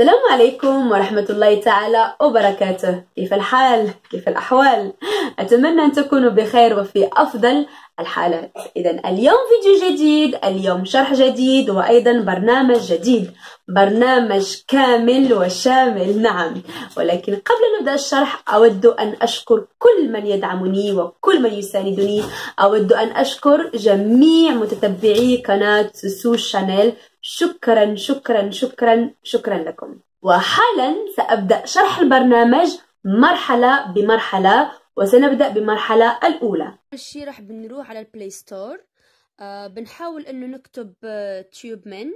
السلام عليكم ورحمة الله تعالى وبركاته. كيف الحال؟ كيف الأحوال؟ أتمنى أن تكونوا بخير وفي أفضل الحالات. إذا اليوم فيديو جديد اليوم شرح جديد وأيضا برنامج جديد. برنامج كامل وشامل نعم. ولكن قبل أن نبدأ الشرح أود أن أشكر كل من يدعمني وكل من يساندني. أود أن أشكر جميع متتبعي قناة سوسو شانيل شكرا شكرا شكرا شكرا لكم. وحالا سأبدأ شرح البرنامج مرحلة بمرحلة وسنبدأ بالمرحلة الأولى. أول شي راح بنروح على ال Play Store. آه بنحاول إنه نكتب آه TubeMine.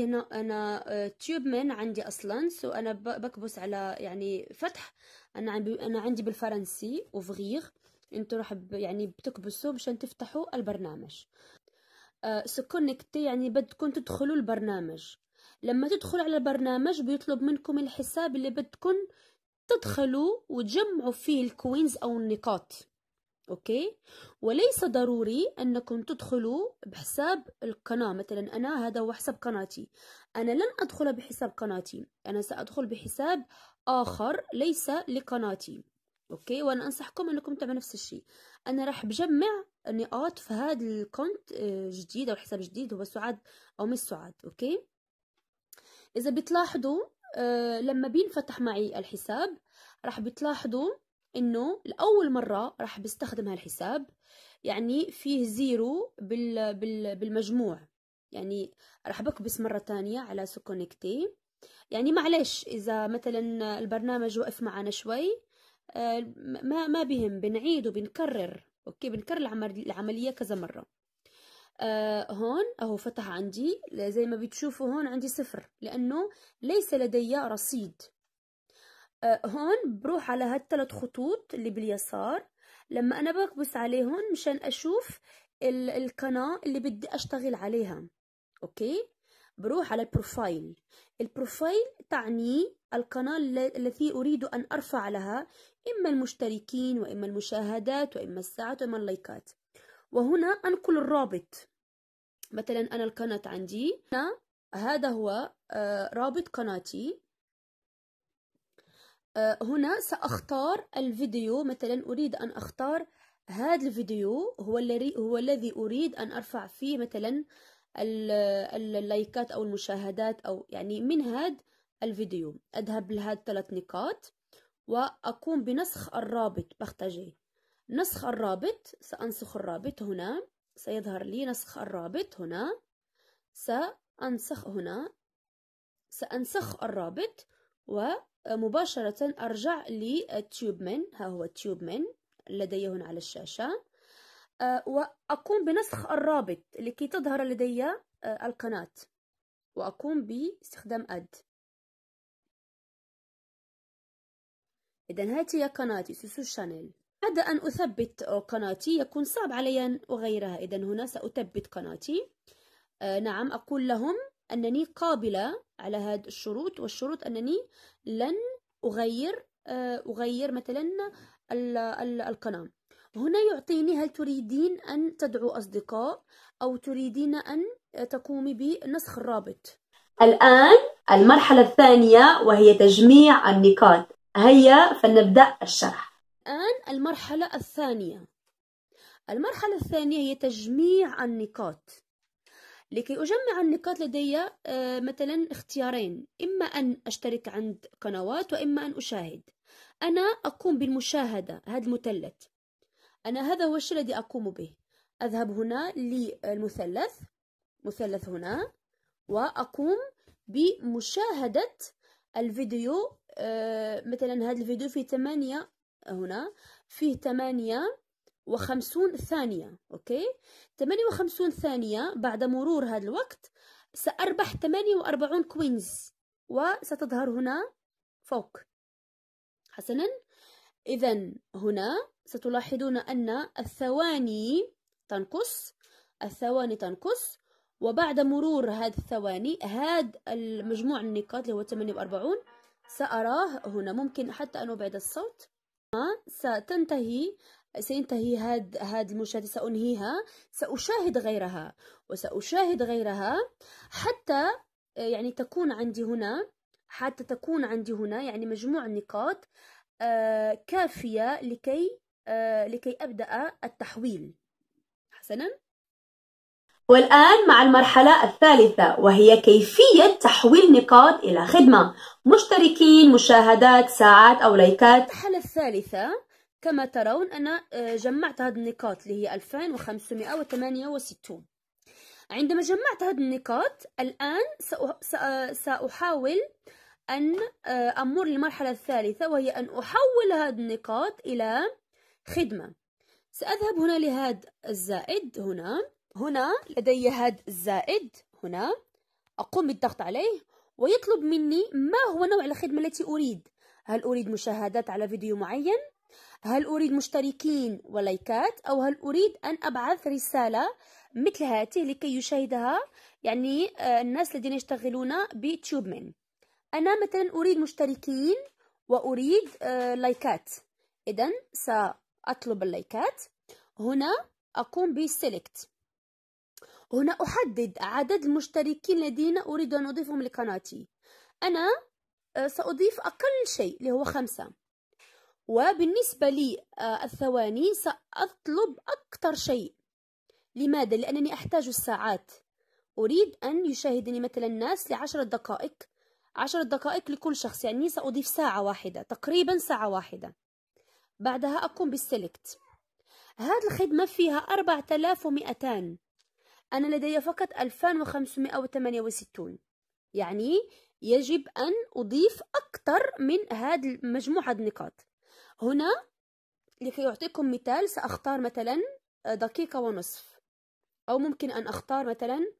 هنا أنا آه TubeMine عندي أصلا. so أنا بكبس على يعني فتح. أنا أنا عندي بالفرنسي ouvrir. أنتوا راح يعني بتكبسوا مشان تفتحوا البرنامج. آه se connecter يعني بدكم تدخلوا البرنامج. لما تدخلوا على البرنامج بيطلب منكم الحساب اللي بدكم تدخلوا وتجمعوا فيه ال coins أو النقاط. okay؟ وليس ضروري أنكم تدخلوا بحساب القناة. مثلا أنا هذا هو حساب قناتي. أنا لن أدخل بحساب قناتي. أنا سأدخل بحساب آخر ليس لقناتي. okay؟ وأنا أنصحكم إنكم تعملوا نفس الشيء. أنا راح بجمع نقاط في هذا ال compte جديد أو حساب جديد هو سعاد أو مش سعاد okay؟ إذا بتلاحظوا أه لما بينفتح معي الحساب راح بتلاحظوا إنه لأول مرة راح بستخدم هالحساب. يعني فيه zéro بال بال بالمجموع. يعني راح بكبس مرة تانية على se connecter. يعني معلش إذا مثلا البرنامج وقف معنا شوي ما ما بهم بنعيد وبنكرر. okay بنكرر العملية كذا مرة. آه هون أهو فتح عندي زي ما بتشوفوا هون عندي صفر لأنه ليس لدي رصيد. آه هون بروح على هالثلاث خطوط اللي باليسار. لما أنا بكبس عليهم مشان أشوف القناة اللي بدي أشتغل عليها. okay؟ بروح على ال profile. ال profile تعني القناة التي أريد أن أرفع لها إما المشتركين وإما المشاهدات وإما الساعات وإما اللايكات. وهنا أنقل الرابط. مثلا أنا القناة عندي. هنا هذا هو رابط قناتي. هنا سأختار الفيديو. مثلا أريد أن أختار هذا الفيديو. هو الذي هو الذي أريد أن أرفع فيه مثلا اللايكات أو المشاهدات أو يعني من هذا الفيديو. أذهب لهذه الثلاث نقاط وأقوم بنسخ الرابط. بختجي. نسخ الرابط. سأنسخ الرابط هنا. سيظهر لي نسخ الرابط هنا. سأنسخ هنا. سأنسخ الرابط ومباشرة أرجع لل TubeMine ها هو ال TubeMine لدي هنا على الشاشة. وأقوم بنسخ الرابط لكي تظهر لدي القناة. وأقوم باستخدام أد. إذا هاتي قناتي سوسو شانيل. بعد أن أثبت قناتي يكون صعب علي أن أغيرها إذا هنا سأثبت قناتي. آه نعم أقول لهم أنني قابلة على هذه الشروط والشروط أنني لن أغير آه أغير مثلا ال ال القناة. هنا يعطيني هل تريدين أن تدعو أصدقاء أو تريدين أن تقومي بنسخ الرابط؟ الآن المرحلة الثانية وهي تجميع النقاط. هيا فلنبدأ الشرح. الآن المرحلة الثانية. المرحلة الثانية هي تجميع النقاط. لكي أجمع النقاط لدي مثلا اختيارين. إما أن أشترك عند قنوات وإما أن أشاهد. أنا أقوم بالمشاهدة هذا المثلث. أنا هذا هو الشيء الذي أقوم به. أذهب هنا للمثلث مثلث هنا وأقوم بمشاهدة الفيديو آه مثلا هذا الفيديو فيه ثمانية هنا فيه ثمانية وخمسون ثانية okay؟ ثمانية وخمسون ثانية بعد مرور هذا الوقت سأربح ثمانية وأربعون coins وستظهر هنا فوق. حسنا؟ إذا هنا ستلاحظون أن الثواني تنقص الثواني تنقص وبعد مرور هذه الثواني هذا المجموع النقاط اللي هو 48 سأراه هنا. ممكن حتى أن أبعد الصوت. ستنتهي سينتهي هاد هاد المشاهدة سأنهيها سأشاهد غيرها وسأشاهد غيرها حتى يعني تكون عندي هنا حتى تكون عندي هنا يعني مجموع نقاط آه، كافية لكي آه، لكي أبدأ التحويل. حسنا؟ والآن مع المرحلة الثالثة وهي كيفية تحويل نقاط إلى خدمة. مشتركين مشاهدات ساعات أو لايكات. المرحلة الثالثة كما ترون أنا آه، جمعت هذه النقاط اللي هي 2568 عندما جمعت هذه النقاط الآن سأحاول أن آه، أمر للمرحلة الثالثة وهي أن أحول هذه النقاط إلى خدمة. سأذهب هنا لهذا الزائد هنا. هنا لدي هذا الزائد هنا أقوم بالضغط عليه ويطلب مني ما هو نوع الخدمة التي أريد؟ هل أريد مشاهدات على فيديو معين؟ هل أريد مشتركين ولايكات؟ أو هل أريد أن أبعث رسالة مثل هذه لكي يشاهدها؟ يعني آه، الناس الذين يشتغلون ب TubeMine. أنا مثلا أريد مشتركين وأريد آه، لايكات. إذا سأطلب اللايكات. هنا أقوم ب select هنا أحدد عدد المشتركين الذين أريد أن أضيفهم لقناتي. أنا آه، سأضيف أقل شيء اللي هو خمسة. وبالنسبة لي آه، الثواني سأطلب أكثر شيء. لماذا؟ لأنني أحتاج الساعات. أريد أن يشاهدني مثلا الناس لعشرة دقائق. عشرة دقائق لكل شخص يعني سأضيف ساعة واحدة تقريبا ساعة واحدة. بعدها أقوم بالسلكت هذه الخدمة فيها أربعة آلاف ومئتان. أنا لدي فقط ألفان وخمسمائة وثمانية وستون. يعني يجب أن أضيف أكثر من هذه مجموعة النقاط. هنا لكي أعطيكم مثال سأختار مثلا دقيقة ونصف. أو ممكن أن أختار مثلا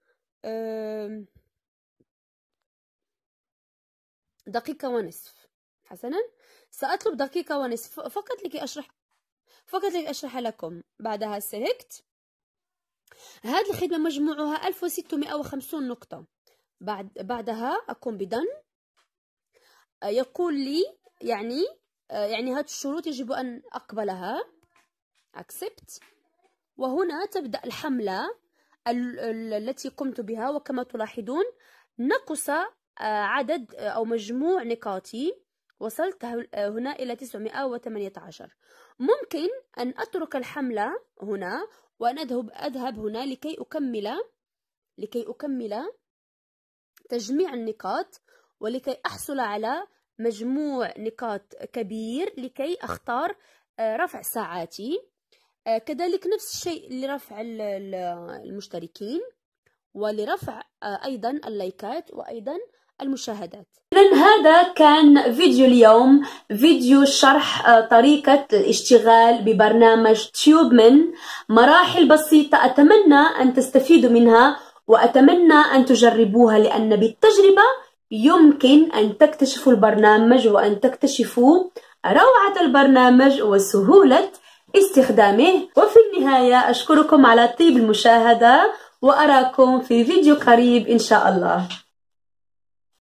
دقيقة ونصف. حسنا. سأطلب دقيقة ونصف فقط لكي أشرح فقط لكي أشرح لكم. بعدها سلكت هذه الخدمة مجموعها 1650 نقطة. بعد بعدها أقوم بدن. يقول لي يعني يعني هذه الشروط يجب أن أقبلها. accept وهنا تبدأ الحملة التي قمت بها. وكما تلاحظون نقص آه، عدد آه، أو مجموع نقاطي. وصلت هنا إلى 918 ممكن أن أترك الحملة هنا وأن أذهب, أذهب هنا لكي أكمل لكي أكمل تجميع النقاط ولكي أحصل على مجموع نقاط كبير لكي أختار آه، رفع ساعاتي. كذلك نفس الشيء لرفع المشتركين ولرفع أيضا اللايكات وأيضا المشاهدات. إذا هذا كان فيديو اليوم فيديو شرح آه، طريقة الاشتغال ببرنامج تيوب من. مراحل بسيطة أتمنى أن تستفيدوا منها وأتمنى أن تجربوها لأن بالتجربة يمكن أن تكتشفوا البرنامج وأن تكتشفوا روعة البرنامج وسهولة استخدامه. وفي النهاية أشكركم على طيب المشاهدة وأراكم في فيديو قريب إن شاء الله.